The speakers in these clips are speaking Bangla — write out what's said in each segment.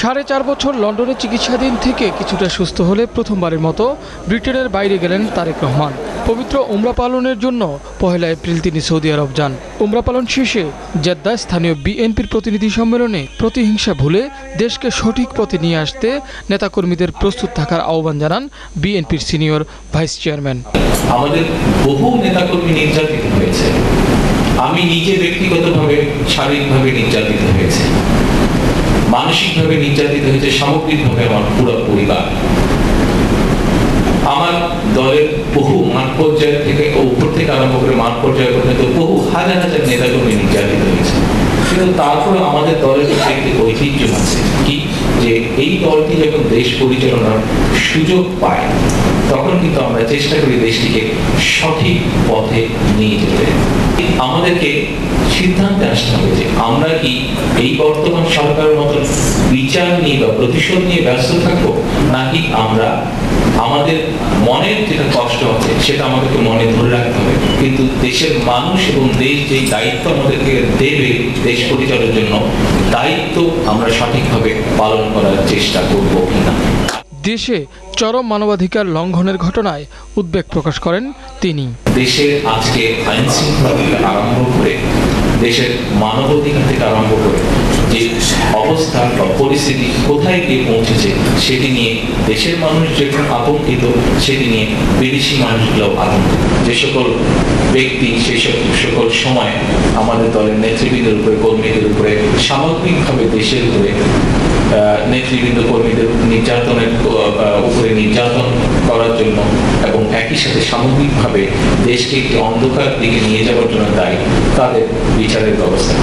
সাড়ে চার বছর লন্ডনে চিকিৎসাধীন থেকে কিছুটা সুস্থ হলে প্রথমবারের মতো ব্রিটেনের বাইরে গেলেন তারেক রহমান। পবিত্র উমরা পালনের জন্য পহেলা এপ্রিল তিনি সৌদি আরব যান। উমরা পালন শেষে জেদ্দায় স্থানীয় বিএনপির প্রতিনিধি সম্মেলনে প্রতিহিংসা ভুলে দেশকে সঠিক পথে নিয়ে আসতে নেতাকর্মীদের প্রস্তুত থাকার আহ্বান জানান বিএনপির সিনিয়র ভাইস চেয়ারম্যান। আমাদের বহু নেতাকর্মী নির্যাতিত হয়েছে। আমি নিজে ব্যক্তিগতভাবে, শারীরিকভাবে নির্যাতিত মানসিকভাবে নির্যাতিত হয়েছে, সামগ্রিকভাবে আমার পুরো পরিবার। আমার দলের বহু মাঠ পর্যায় থেকে উপর থেকে আরম্ভ করে মাঠ পর্যায় পর্যন্ত বহু হাজার হাজার নেতাকর্মী নির্যাতিত হয়েছে। কিন্তু তারপরে আমাদের দলের একটি ঐতিহ্য আছে কি? যে এই দলটি যখন দেশ পরিচালনার সুযোগ পায়, তখন কিন্তু আমরা চেষ্টা করি দেশটিকে সঠিক পথে নিয়ে যেতে। আমাদেরকে সিদ্ধান্তে আসতে হবে যে আমরা কি এই বর্তমান সরকারের মতন বিচার নিয়ে বা প্রতিশোধ নিয়ে ব্যস্ত থাকব নাকি আমরা আমাদের মনের যেটা কষ্ট আছে সেটা আমাদেরকে মনে ধরে রাখতে হবে? কিন্তু দেশের মানুষ এবং দেশ যেই দায়িত্ব আমাদেরকে দেবে দেশ পরিচালনার জন্য দায়িত্ব আমরা সঠিকভাবে পালন করার চেষ্টা করব কিনা? দেশে চরম মানবাধিকার লঙ্ঘনের ঘটনায় উদ্বেগ প্রকাশ করেন তিনি। দেশের আজকে আইন শৃঙ্খলা থেকে আরম্ভ করে দেশের মানবাধিকার থেকে আরম্ভ অবস্থা বা পরিস্থিতি কোথায় গিয়ে পৌঁছেছে, সেটি নিয়ে দেশের মানুষ যেরকম আতঙ্কিত, সেটি নিয়ে বিদেশি মানুষগুলো আতঙ্কিত। যে সকল ব্যক্তি সেই সকল সময় আমাদের দলের নেতৃবৃন্দের উপরে, কর্মীদের উপরে সামগ্রিকভাবে দেশের উপরে নেতৃবৃন্দ, কর্মীদের নির্যাতনের উপরে নির্যাতন করার জন্য এবং একই সাথে সামগ্রিকভাবে দেশকে একটি অন্ধকার দিকে নিয়ে যাওয়ার জন্য দায়ী, তাদের বিচারের ব্যবস্থা।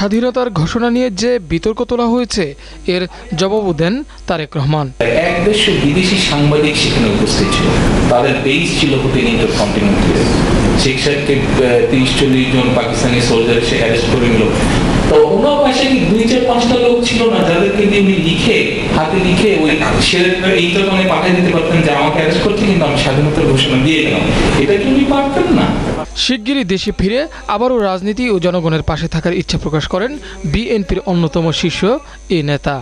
স্বাধীনতার ঘোষণা নিয়ে যে বিতর্ক তোলা হয়েছে, এর জবাবও দেন তারেক রহমান। এক দেশের বিদেশি সাংবাদিক সেখানে উপস্থিত ছিল। তাদের বেস ছিল হোটেল ইন্টারকন্টিনেন্টালে শেখ সাহেবকে তিরিশ চল্লিশ জন পাকিস্তানি সোলজার অ্যারেস্ট করে নিল। তো পাশে দুই চার পাঁচটা লোক ছিল না, যাদেরকে দিয়ে উনি লিখে, হাতে লিখে ওই ইন্টারকনে পাঠিয়ে দিতে পারতেন যে আমাকে অ্যারেস্ট করছে কিন্তু আমি স্বাধীনতার ঘোষণা দিয়ে গেলাম এটা কি উনি পারতেন না? শিগগিরই দেশে ফিরে আবারও রাজনীতি ও জনগণের পাশে থাকার ইচ্ছা প্রকাশ করেন বিএনপির অন্যতম শীর্ষ এই নেতা।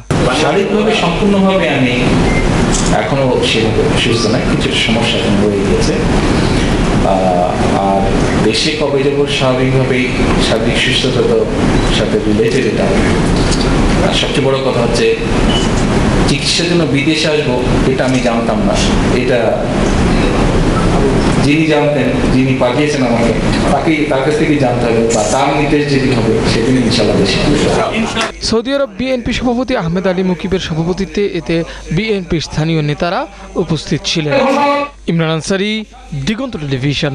শারীরিকভাবে সম্পূর্ণভাবে আমি এখনও সুস্থ নাই, কিছু সমস্যা এখন রয়ে গেছে আর দেশে কবে যাব স্বাভাবিকভাবেই শারীরিক সুস্থতা তো সাথে রিলেটেড এটা। আর সবচেয়ে বড় কথা হচ্ছে চিকিৎসার জন্য বিদেশে আসব, এটা আমি জানতাম না। এটা যিনি জানতেন যিনি পাঠিয়েছেন আমাকে তাকে তার কাছ থেকে জানতে হবে বা তার নির্দেশ যেটি হবে সেদিন ইনশাল্লাহ দেশে সৌদি আরব বিএনপি সভাপতি আহমেদ আলী মুকিবের সভাপতিত্বে এতে বিএনপির স্থানীয় নেতারা উপস্থিত ছিলেন। ইমরান আনসারি দিগন্ত টেলিভিশন।